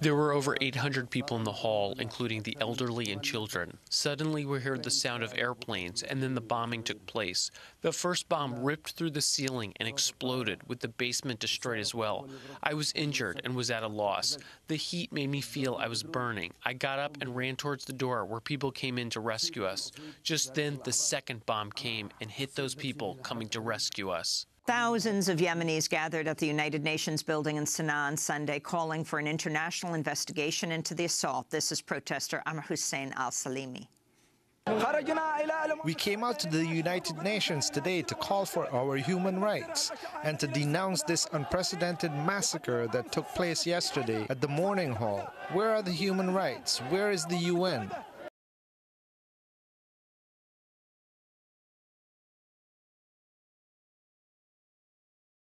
There were over 800 people in the hall, including the elderly and children. Suddenly, we heard the sound of airplanes, and then the bombing took place. The first bomb ripped through the ceiling and exploded, with the basement destroyed as well. I was injured and was at a loss. The heat made me feel I was burning. I got up and ran towards the door where people came in to rescue us. Just then, the second bomb came and hit those people coming to rescue us. Thousands of Yemenis gathered at the United Nations building in Sana'a on Sunday, calling for an international investigation into the assault. This is protester Aamer Hussein al Salimi. We came out to the United Nations today to call for our human rights and to denounce this unprecedented massacre that took place yesterday at the Mourning Hall. Where are the human rights? Where is the UN?